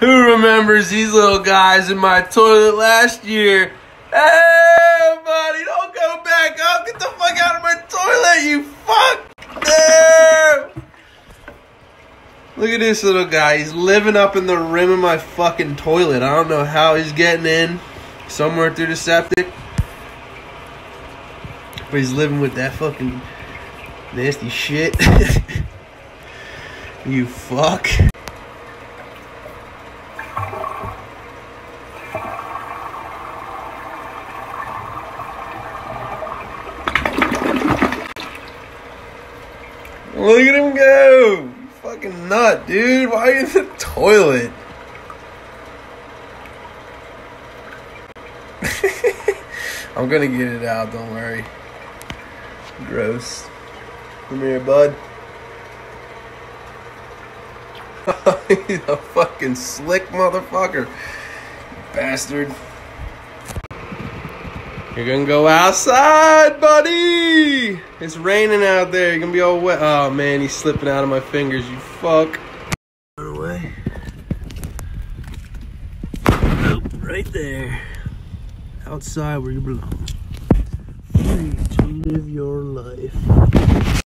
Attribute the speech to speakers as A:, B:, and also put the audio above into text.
A: Who remembers these little guys in my toilet last year? Hey, buddy, don't go back up. Get the fuck out of my toilet, you fuck. No. Look at this little guy. He's living up in the rim of my fucking toilet. I don't know how he's getting in. Somewhere through the septic. But he's living with that fucking nasty shit. you fuck. Look at him go! Fucking nut, dude. Why are you in the toilet? I'm gonna get it out, don't worry. Gross. Come here, bud. He's a fucking slick motherfucker. Bastard. You're gonna go outside, buddy! It's raining out there. You're gonna be all wet. Oh man, he's slipping out of my fingers, you fuck. Run away. Nope, right there. Outside where you belong. Free to live your life.